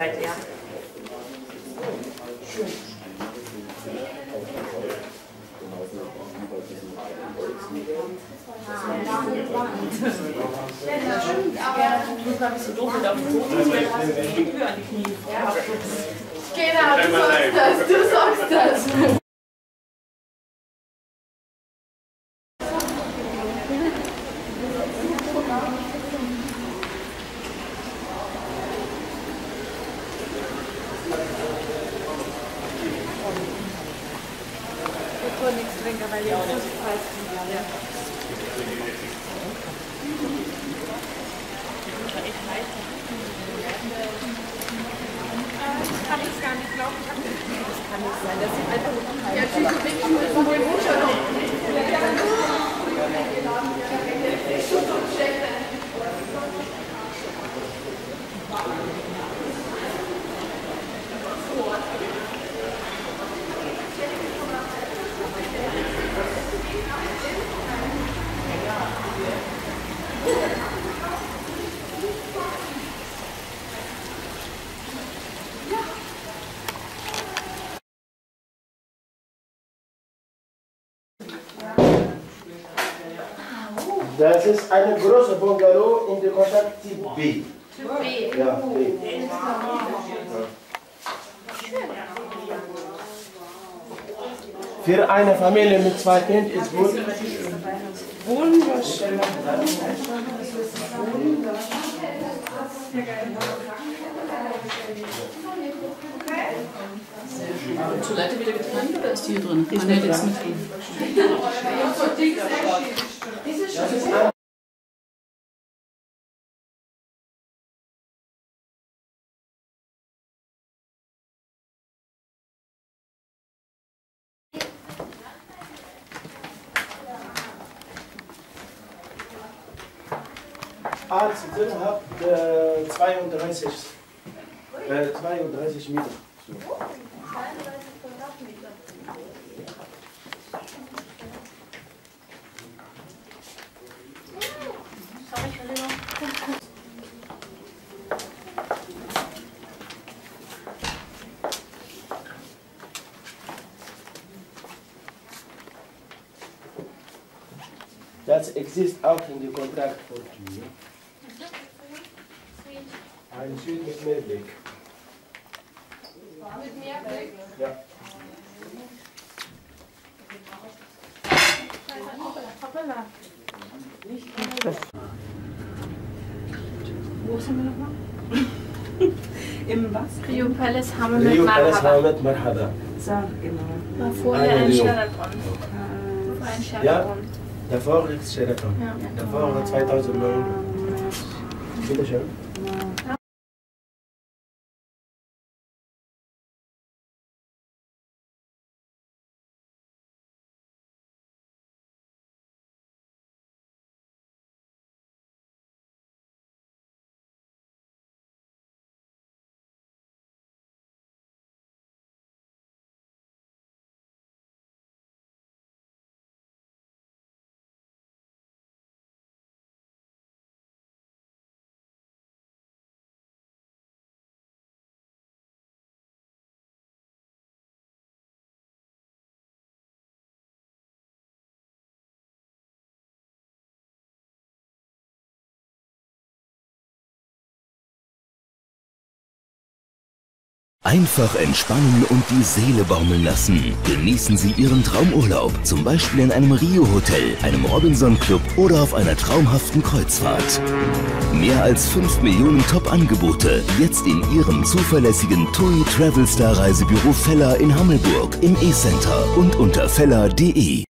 Ja. Du kannst so doof mit auf dem Boden, weil hast du die Tür an die Knie. Genau, du sagst das, du sagst das. Nichts trinken, weil ihr Fußpreis ja. Das kann ich gar nicht glauben. Ich hab das kann nicht sein. Das sieht einfach nur kalt Ja, Tschüssikowitsch müssen wohl Mutter Das ist eine große Bungalow in der Kontakt Typ B. B. Ja, B. Für eine Familie mit zwei Kindern ist gut. Wunderschön. Toilette wieder getrennt oder ist die hier drin? Die ist nicht jetzt mit ist ein Als Zimmer hat äh, 32, äh, 32 Meter. So. Das existiert auch in dem Kontrakt von Tür. Ein Süd mit Mehrblick. Mit Mehrblick. Ja. Wo ريو بالاس حمامات ريو بالاس حمامات مرحبا. مفوها إن شرفهم Ja, daarvoor is Sheraton. Einfach entspannen und die Seele baumeln lassen. Genießen Sie Ihren Traumurlaub, zum Beispiel in einem Rio-Hotel, einem Robinson-Club oder auf einer traumhaften Kreuzfahrt. Mehr als 5 Millionen Top-Angebote, jetzt in Ihrem zuverlässigen TUI Travel Star Reisebüro Feller in Hammelburg, im E-Center und unter feller.de.